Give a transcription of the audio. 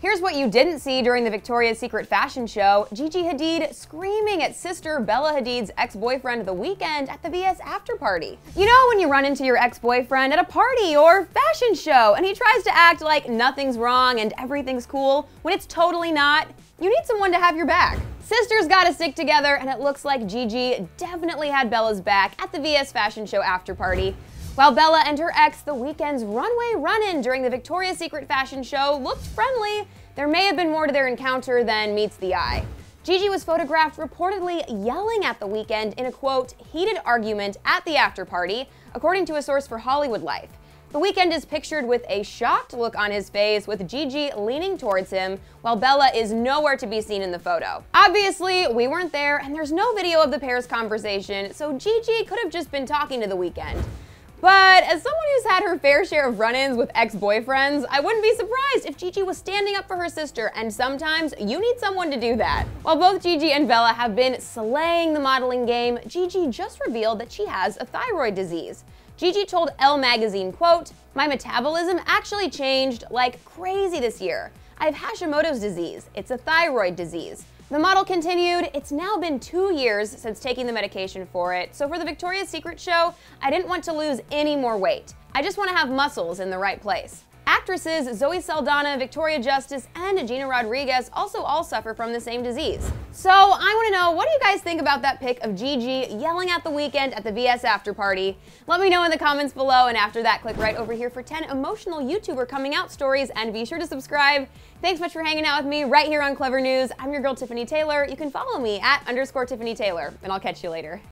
Here's what you didn't see during the Victoria's Secret fashion show Gigi Hadid screaming at sister Bella Hadid's ex boyfriend The Weeknd at the VS after party. You know, when you run into your ex boyfriend at a party or fashion show and he tries to act like nothing's wrong and everything's cool when it's totally not? You need someone to have your back. Sisters gotta stick together, and it looks like Gigi definitely had Bella's back at the VS fashion show after party. While Bella and her ex, The Weeknd's runway run-in during the Victoria's Secret fashion show looked friendly, there may have been more to their encounter than meets the eye. Gigi was photographed reportedly yelling at The Weeknd in a quote, heated argument at the after party, according to a source for Hollywood Life. The Weeknd is pictured with a shocked look on his face, with Gigi leaning towards him, while Bella is nowhere to be seen in the photo. Obviously, we weren't there, and there's no video of the pair's conversation, so Gigi could have just been talking to The Weeknd. But as someone who's had her fair share of run-ins with ex-boyfriends, I wouldn't be surprised if Gigi was standing up for her sister, and sometimes you need someone to do that. While both Gigi and Bella have been slaying the modeling game, Gigi just revealed that she has a thyroid disease. Gigi told Elle magazine, quote, My metabolism actually changed like crazy this year. I have Hashimoto's disease. It's a thyroid disease. The model continued, It's now been two years since taking the medication for it, so for the Victoria's Secret show, I didn't want to lose any more weight. I just want to have muscles in the right place. Actresses Zoe Saldana, Victoria Justice, and Gina Rodriguez also all suffer from the same disease. So I want to know, what do you guys think about that pic of Gigi yelling at the Weeknd at the VS after party? Let me know in the comments below, and after that, click right over here for 10 emotional YouTuber coming out stories, and be sure to subscribe. Thanks much for hanging out with me right here on Clevver News. I'm your girl Tiffany Taylor. You can follow me at underscore Tiffany Taylor, and I'll catch you later.